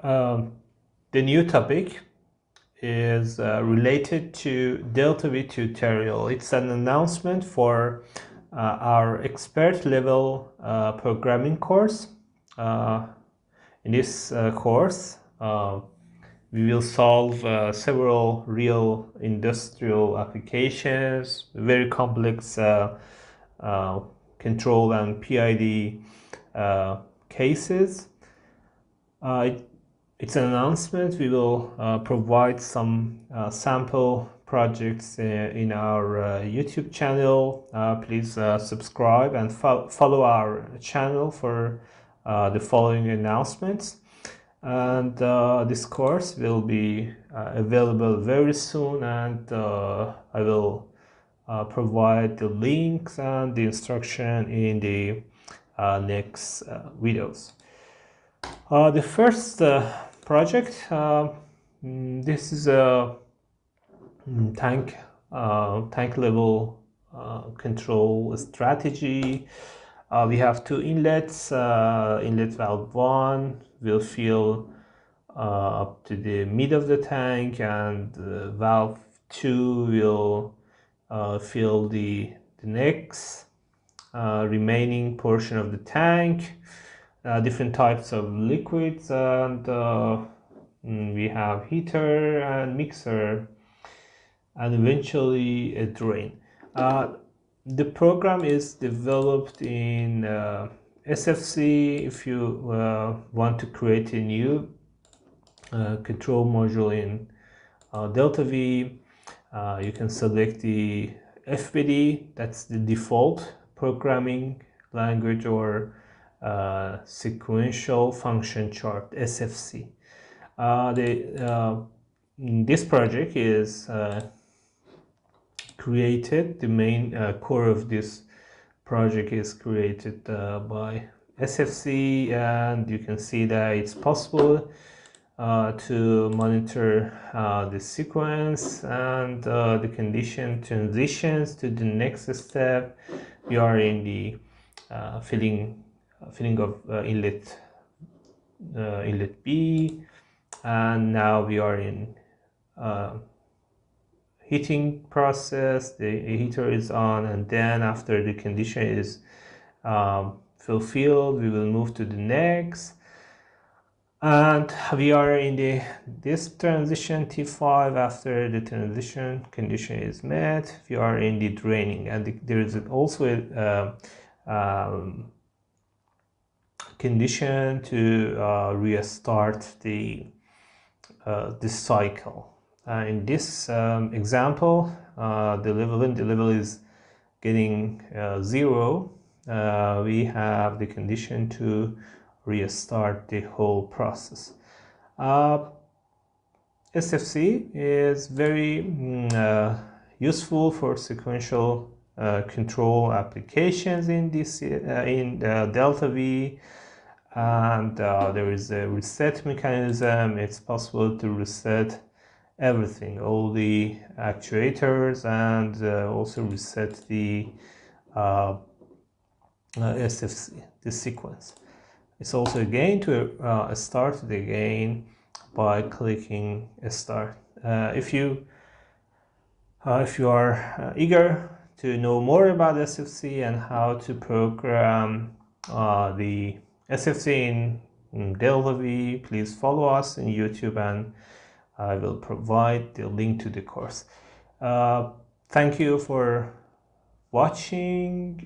Um, the new topic is uh, related to Delta V tutorial. It's an announcement for uh, our expert level uh, programming course. Uh, in this uh, course, uh, we will solve several real industrial applications, very complex control and PID cases. It, it's an announcement. We will uh, provide some uh, sample projects uh, in our uh, YouTube channel. Uh, please subscribe and fo follow our channel for the following announcements. And this course will be available very soon and I will provide the links and the instruction in the next videos. The first project. Uh, mm, this is a mm, tank uh, tank level uh, control strategy. Uh, we have two inlets. Uh, inlet valve one will fill uh, up to the mid of the tank, and valve two will fill the the next remaining portion of the tank uh, different types of liquids and uh, mm, we have heater and mixer and eventually a drain. Uh, the program is developed in uh, SFC if you uh, want to create a new uh, control module in Delta V you can select the FBD that's the default programming language or uh, sequential function chart SFC. Uh, the, uh, this project is uh, created, the main core of this project is created by SFC and you can see that it's possible uh, to monitor uh, the sequence and uh, the condition transitions to the next step. We are in the filling filling of uh, inlet uh, inlet B. And now we are in uh, heating process. The heater is on and then after the condition is um, fulfilled we will move to the next. And we are in the this transition T5 after the transition condition is met we are in the draining. And the, there is also a uh, um, condition to uh, restart the uh, this cycle. Uh, in this um, example, uh, the level when the level is getting uh, zero, uh, we have the condition to restart the whole process. SFC is very mm, useful for sequential control applications in this in Delta V and uh, there is a reset mechanism. It's possible to reset everything all the actuators and uh, also reset the uh, uh SFC the sequence. It's also again to uh, start it again by clicking start uh, if you if you are eager to know more about SFC and how to program the SFC in Delta V, please follow us in YouTube and I will provide the link to the course. Uh, thank you for watching